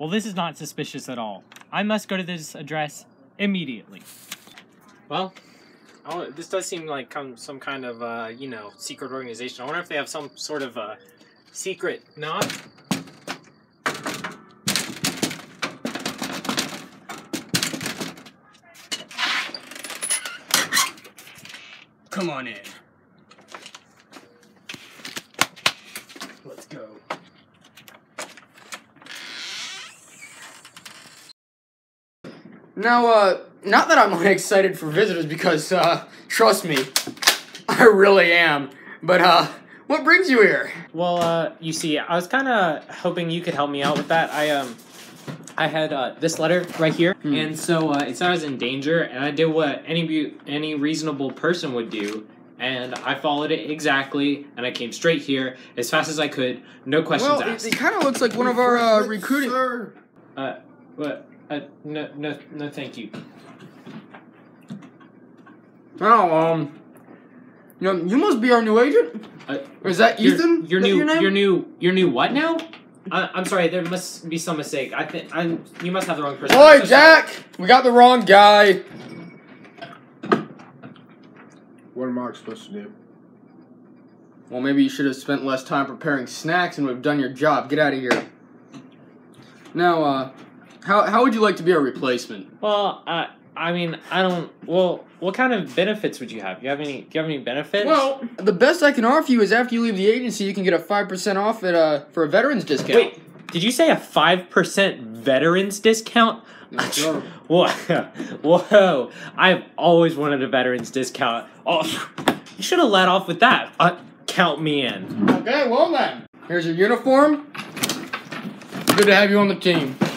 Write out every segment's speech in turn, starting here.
Well, this is not suspicious at all. I must go to this address immediately. Well, oh, this does seem like come, some kind of, uh, you know, secret organization. I wonder if they have some sort of uh, secret knob. Come on in. Now, uh, not that I'm excited for visitors because, uh, trust me, I really am. But, uh, what brings you here? Well, uh, you see, I was kind of hoping you could help me out with that. I, um, I had uh, this letter right here, and so uh, it said I was in danger, and I did what any bu- any reasonable person would do, and I followed it exactly, and I came straight here as fast as I could, no questions Well, it, asked. it kind of looks like one of our, uh, recruiting... Sir. Uh, what? Uh, no, no, no, thank you. Oh, um... You, know, you must be our new agent? Uh, Or is that Your- Ethan? Your new, your name? your new, your new what now? I, I'm sorry, there must be some mistake. I think I'm. You must have the wrong person. I'm Oi, so sorry. Jack! We got the wrong guy. What am I supposed to do? Well, maybe you should have spent less time preparing snacks and would have done your job. Get out of here. Now, uh, how, how would you like to be a replacement? Well, uh, I mean, I don't. Well, what kind of benefits would you have? You have any? Do you have any benefits? Well, the best I can offer you is after you leave the agency, you can get a 5% off at, uh, for a veterans discount. wait. Did you say a five percent veterans discount? Yes. Whoa, whoa! I've always wanted a veterans discount. Oh, you should have let off with that. Uh, count me in. Okay, well then. Here's your uniform. Good to have you on the team.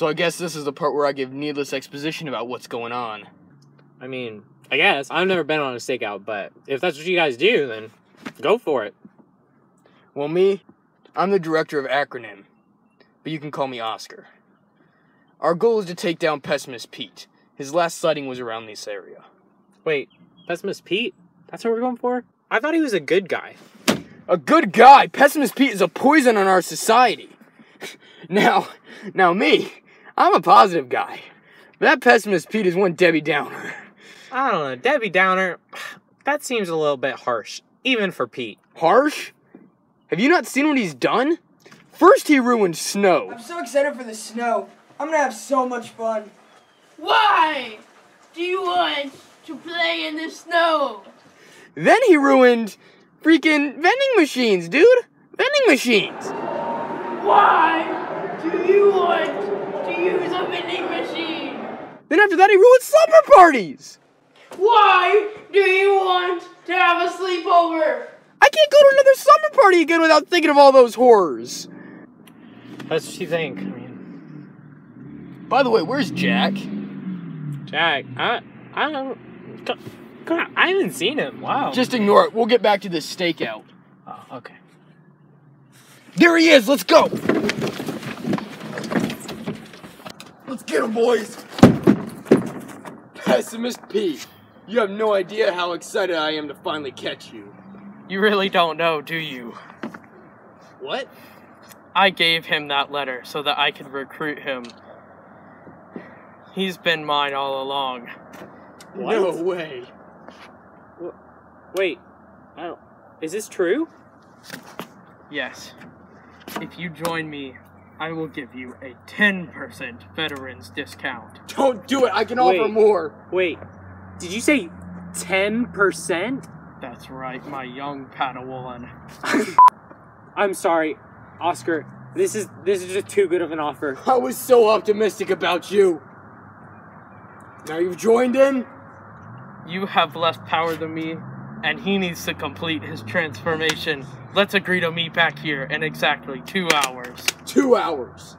So I guess this is the part where I give needless exposition about what's going on. I mean, I guess I've never been on a stakeout, but if that's what you guys do, then go for it. Well, me, I'm the director of acronym, but you can call me Oscar. Our goal is to take down Pessimist Pete. His last sighting was around this area. Wait, Pessimist Pete? That's what we're going for? I thought he was a good guy. A good guy. Pessimist Pete is a poison on our society. now, now me, I'm a positive guy. But that Pessimist Pete is one Debbie Downer. I don't know, Debbie Downer. That seems a little bit harsh, even for Pete. Harsh? Have you not seen what he's done? First he ruined snow. I'm so excited for the snow. I'm gonna have so much fun. Why do you want to play in the snow? Then he ruined freaking vending machines, dude. Vending machines. Why do you want to use a vending machine? Then after that he ruined slumber parties. Why do you want to have a sleepover? I can't go to another slumber party again without thinking of all those horrors. That's what you think. I mean, By the way, where's Jack? Jack, I, I don't. I haven't seen him. Wow. Just ignore it. We'll get back to this stakeout. Oh, okay. There he is. Let's go. Let's get him, boys. Pessimist Pete, you have no idea how excited I am to finally catch you. You really don't know, do you? What? I gave him that letter so that I could recruit him. He's been mine all along. No way. Wait. I don't. Is this true? Yes. If you join me, I will give you a 10% veterans discount. Don't do it. I can offer more. Wait. Did you say 10%? That's right, my young Padawan. I'm sorry, Oscar. This is this is just too good of an offer. I was so optimistic about you. Now you've joined in? You have less power than me, and he needs to complete his transformation. Let's agree to meet back here in exactly two hours. Two hours.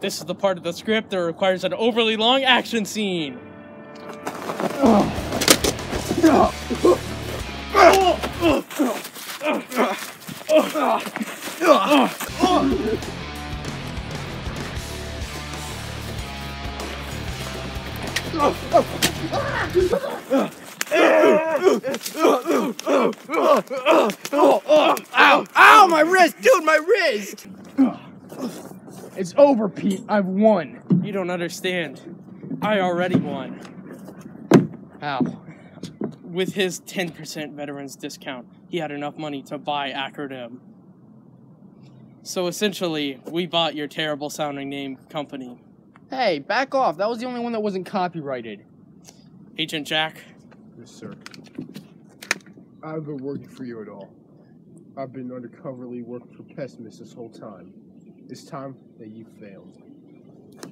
This is the part of the script that requires an overly long action scene. Ugh. Ow! Ow! My wrist! Dude, my wrist! It's over, Pete. I've won. You don't understand. I already won. How? With his 10% veterans discount, he had enough money to buy Acronym. So essentially, we bought your terrible sounding name company. Hey, back off. That was the only one that wasn't copyrighted. Agent Jack, Yes, sir. I've been working for you at all. I've been undercoverly working for Pessimist this whole time. It's time that you failed.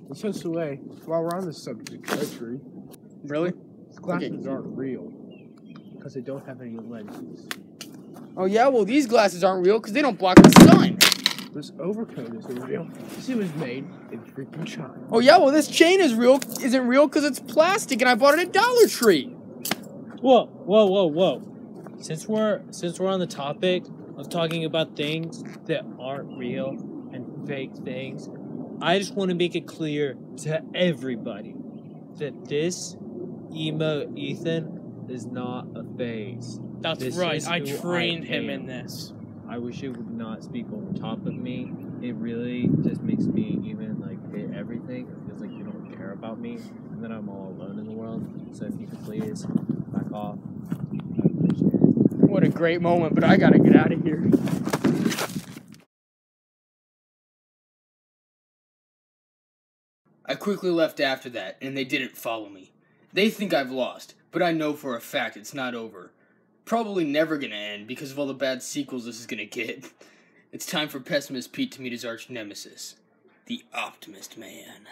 And since the way, while we're on the subject of treachery, Really? these glasses aren't real because they don't have any lenses. Oh, yeah? Well, these glasses aren't real because they don't block the sun. This overcoat isn't real because it was made in freaking China. Oh, yeah? Well, this chain is real. Isn't real because it's plastic and I bought it at Dollar Tree. Whoa, whoa, whoa, whoa. Since we're since we're on the topic of talking about things that aren't real and fake things, I just want to make it clear to everybody that this emo Ethan is not a phase. That's This right. I who I trained him in this. I wish it would not speak over top of me. It really just makes me even like hate everything. It feels like you don't care about me and then I'm all alone in the world. So if you could please back off. I appreciate it. What a great moment, but I gotta get out of here. I quickly left after that, and they didn't follow me. They think I've lost, but I know for a fact it's not over. Probably never gonna end because of all the bad sequels this is gonna get. It's time for Pessimist Pete to meet his arch nemesis, the Optimist Man.